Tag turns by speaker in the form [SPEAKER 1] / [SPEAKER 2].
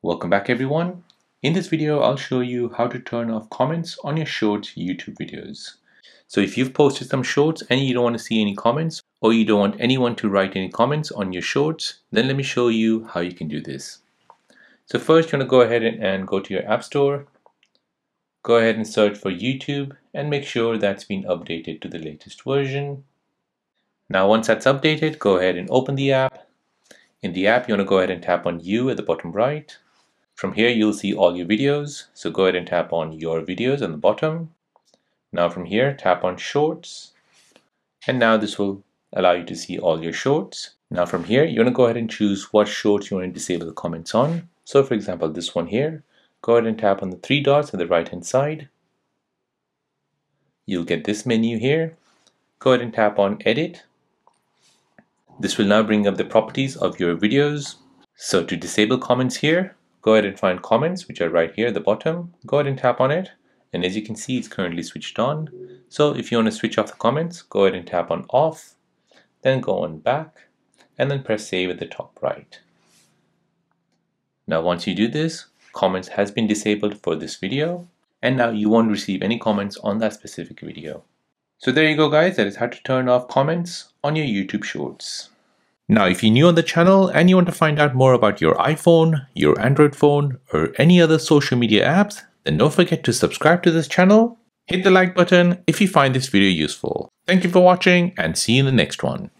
[SPEAKER 1] Welcome back everyone. In this video, I'll show you how to turn off comments on your shorts YouTube videos. So if you've posted some shorts and you don't want to see any comments or you don't want anyone to write any comments on your shorts, then let me show you how you can do this. So first you want to go ahead and go to your app store, go ahead and search for YouTube and make sure that's been updated to the latest version. Now once that's updated, go ahead and open the app. In the app, you want to go ahead and tap on You at the bottom right. From here, you'll see all your videos. So go ahead and tap on Your Videos on the bottom. Now from here, tap on Shorts. And now this will allow you to see all your shorts. Now from here, you want to go ahead and choose what shorts you want to disable the comments on. So for example, this one here, go ahead and tap on the three dots at the right hand side. You'll get this menu here. Go ahead and tap on Edit. This will now bring up the properties of your videos. So to disable comments here, go ahead and find comments which are right here at the bottom. Go ahead and tap on it. And as you can see it's currently switched on. So if you want to switch off the comments go ahead and tap on off then go on back and then press save at the top right. Now once you do this comments has been disabled for this video. And now you won't receive any comments on that specific video. So there you go guys. That is how to turn off comments on your YouTube shorts now, if you're new on the channel and you want to find out more about your iPhone, your Android phone, or any other social media apps, then don't forget to subscribe to this channel, hit the like button if you find this video useful. Thank you for watching and see you in the next one.